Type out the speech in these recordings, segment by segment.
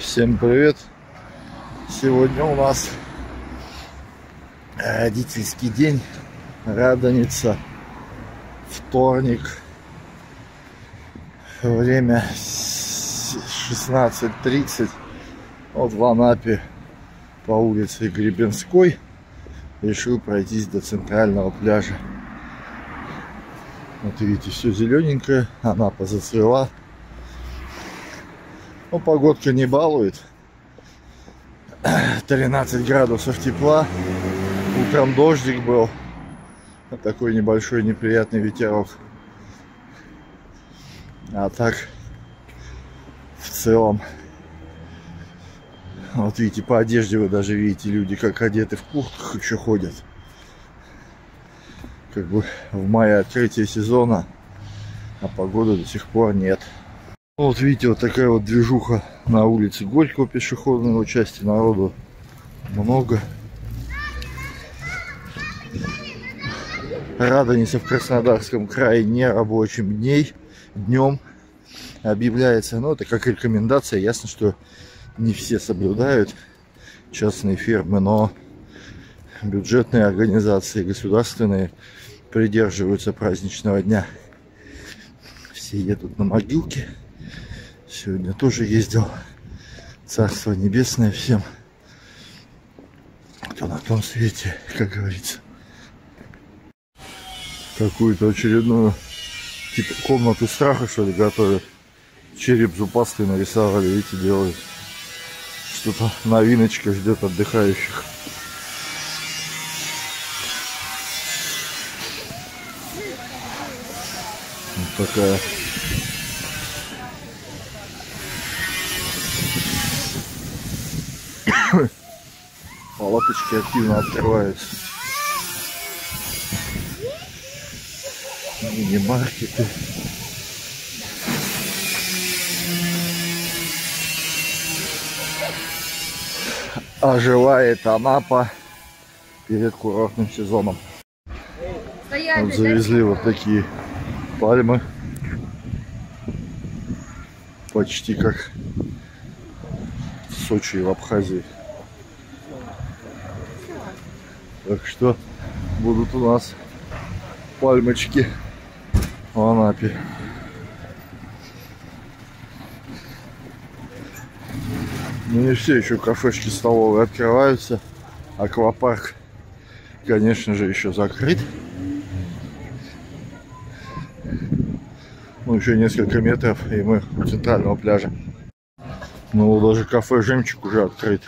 Всем привет! Сегодня у нас родительский день, Радоница, вторник, время 16.30, вот в Анапе по улице Гребенской решил пройтись до центрального пляжа. Вот видите, все зелененькое, Анапа зацвела. Ну, погодка не балует. 13 градусов тепла. Утром дождик был. Такой небольшой неприятный ветерок. А так, в целом, вот видите, по одежде вы даже видите, люди как одеты в куртках еще ходят. Как бы в мае открытие сезона, а погоды до сих пор нет. Вот видите, вот такая вот движуха на улице Горького пешеходного части. Народу много. Радоница в Краснодарском крае не рабочим дней, днем объявляется. Но это как рекомендация. Ясно, что не все соблюдают частные фирмы, но бюджетные организации, государственные придерживаются праздничного дня. Все едут на могилки. Сегодня тоже ездил. Царство небесное всем. Кто на том свете, как говорится. Какую-то очередную типа комнату страха, что ли, готовят. Череп зубастый нарисовали, видите, делают. Что-то новиночка ждет отдыхающих. Вот такая Палаточки активно открываются. Мини-маркеты. Оживает Анапа перед курортным сезоном. Вот завезли вот такие пальмы. Почти как в Сочи и в Абхазии. Так что будут у нас пальмочки в Анапе. Ну не все еще кафешки столовые открываются. Аквапарк, конечно же, еще закрыт. Ну, еще несколько метров, и мы у центрального пляжа. Ну, даже кафе «Жемчуг» уже открыт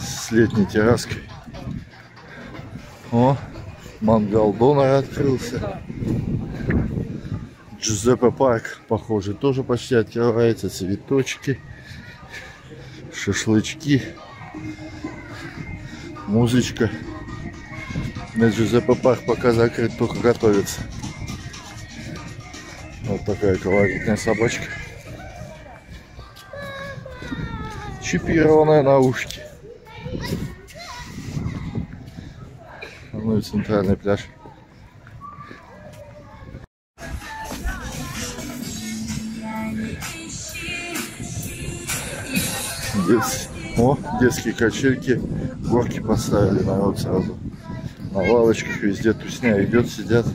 с летней терраской. О, мангал Донор открылся. Джузеппе парк, похоже, тоже почти открывается. Цветочки, шашлычки, музычка. На Джузеппе парк пока закрыт, только готовится. Вот такая колоритная собачка. Чипированная на. Ну и центральный пляж. Дет... О, детские качельки, горки поставили, народ сразу. На лавочках везде тусня идет, сидят.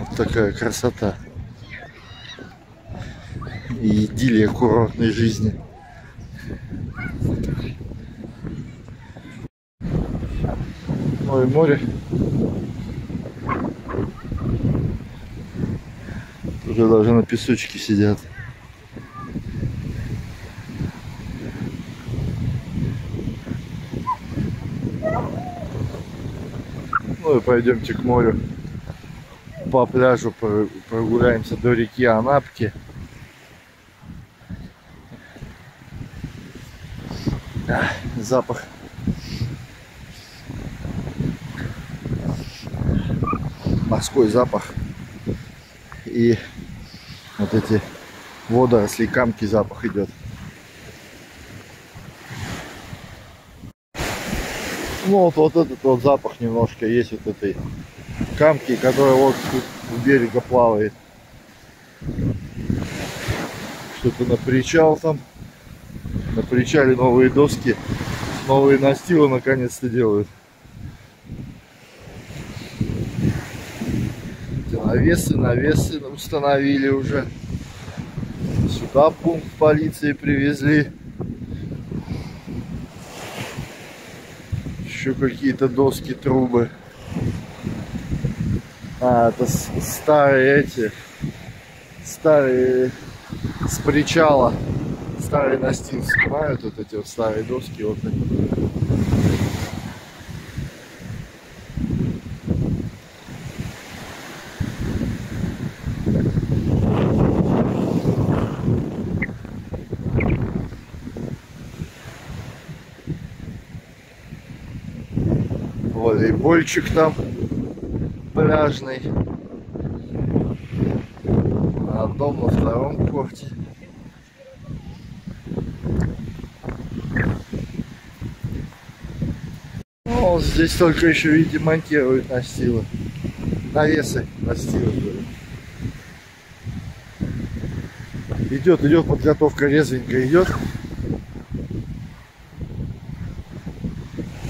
Вот такая красота и идиллия курортной жизни. Ну и море. Уже даже на песочке сидят. Ну и пойдемте к морю. По пляжу прогуляемся до реки Анапки. Запах. Морской запах. И вот эти водоросли, камки запах идет. Ну вот, вот этот вот запах немножко есть вот этой камки, которая вот у берега плавает. Что-то на причал там. На причале новые доски, новые настилы наконец-то делают. Навесы, навесы установили уже. Сюда пункт полиции привезли. Еще какие-то доски, трубы. А, это старые эти, старые с причала, старый настил снимают, вот эти вот старые доски, вот волейбольчик там пляжный. На одном, на втором корте. Ну, здесь только еще, видите, монтируют настилы. Навесы настилы. Идет, идет подготовка резвенько идет.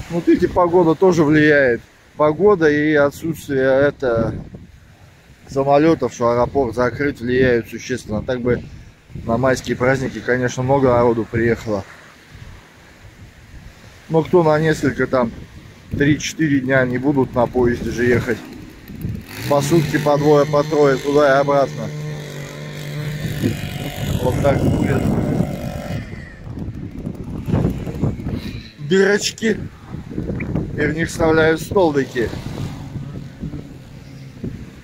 Вот видите, погода тоже влияет погода и отсутствие это самолетов, что аэропорт закрыт, влияют существенно. Так бы на майские праздники, конечно, много народу приехало. Но кто на несколько там 3-4 дня не будут на поезде же ехать. По сутки, по двое, по трое, туда и обратно. Вот так будет. Дырочки и в них вставляют столбики.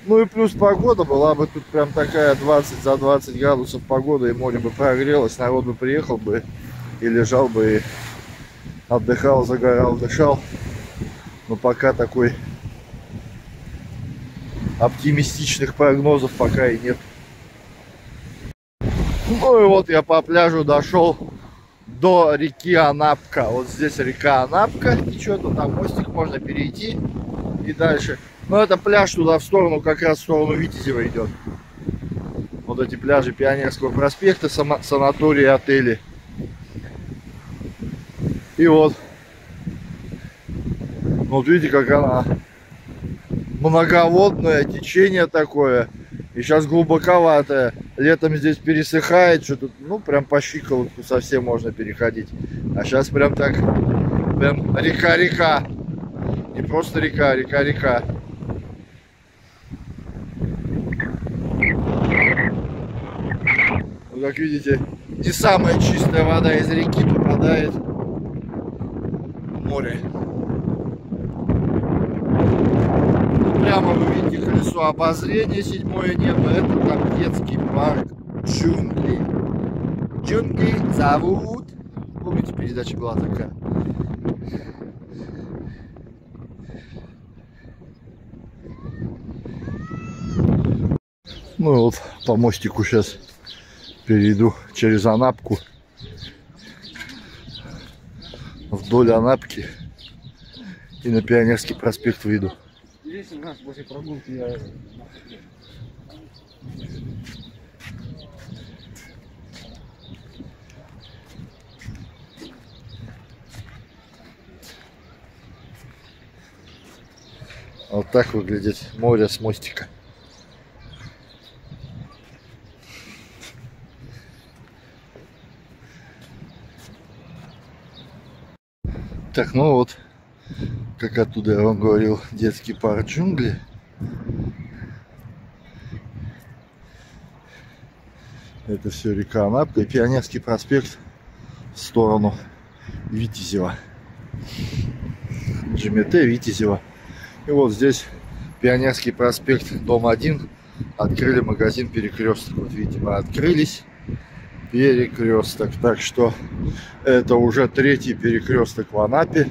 Ну и плюс погода была бы тут прям такая 20 за 20 градусов погода, и море бы прогрелось, народ бы приехал бы и лежал бы, и отдыхал, загорал, дышал. Но пока такой оптимистичных прогнозов пока и нет. Ну и вот я по пляжу дошел до реки Анапка. Вот здесь река Анапка течет, вот там мостик можно перейти и дальше. Но это пляж туда в сторону, как раз в сторону Витязева идет. Вот эти пляжи Пионерского проспекта, санатории, отели. И вот. Вот видите, как она многоводное течение такое. И сейчас глубоковатое. Летом здесь пересыхает, что тут, ну, прям по щиколотку совсем можно переходить. А сейчас прям так, прям река-река. Не просто река, река-река. Ну, как видите, не самая чистая вода из реки попадает в море. Прямо вы видите колесо обозрения, седьмое небо. Это там детский парк джунгли. Джунгли зовут. Помните, передача была такая? Ну вот по мостику сейчас перейду через Анапку. Вдоль Анапки и на Пионерский проспект выйду у нас после прогулки я... Вот так выглядит море с мостика. Так, ну вот, как оттуда я вам говорил, детский парк джунгли. Это все река Анапка и Пионерский проспект в сторону Витязева. ГМТ Витязева. И вот здесь Пионерский проспект, дом 1. Открыли магазин Перекресток. Вот видите, мы открылись. Перекресток. Так что это уже третий перекресток в Анапе.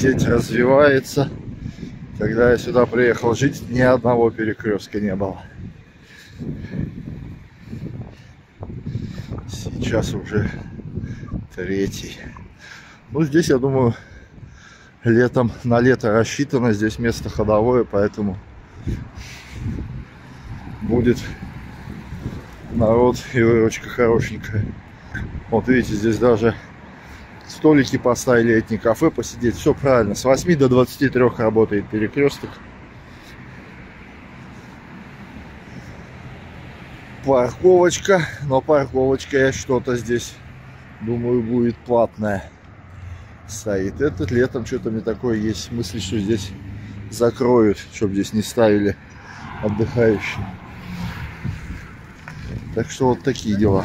Сеть развивается. Когда я сюда приехал жить, ни одного перекрестка не было. Сейчас уже третий. Ну, здесь, я думаю, летом на лето рассчитано. Здесь место ходовое, поэтому будет народ и выручка хорошенькая. Вот видите, здесь даже столики поставили, летний кафе посидеть. Все правильно. С 8 до 23 работает перекресток. Парковочка. Но парковочка я что-то здесь, думаю, будет платная. Стоит. Этот летом что-то мне такое есть мысли, что здесь закроют, чтобы здесь не ставили отдыхающие. Так что вот такие дела.